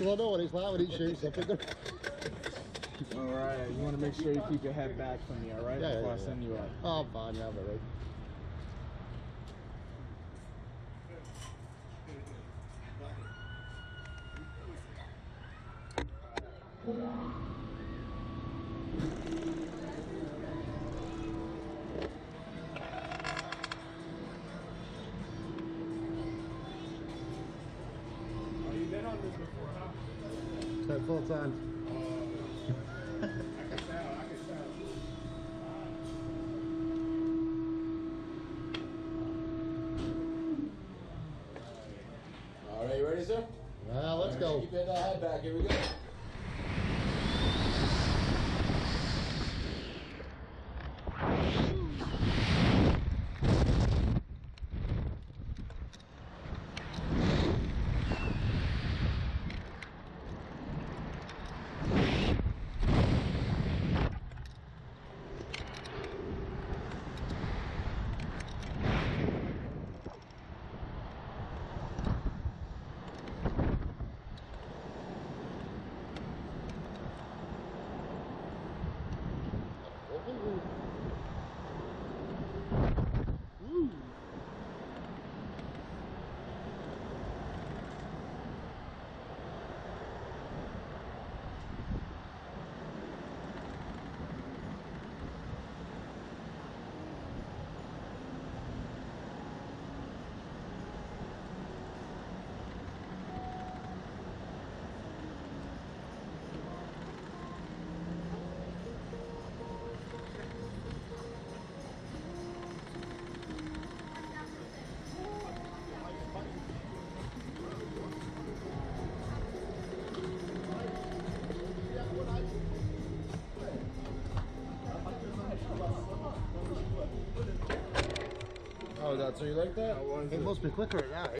well, I know what he's like when he shoots something. All right, you want to make sure you keep your head back from me, all right? Yeah, Before yeah, I send you up. Oh, fine, I'm all right. Oh, you been on this before, huh? So full time. I can tell, I can tell. All right, you ready, sir? Well, let's go. Keep your head back. Here we go. Oh, that's so you like that? It must be quicker now.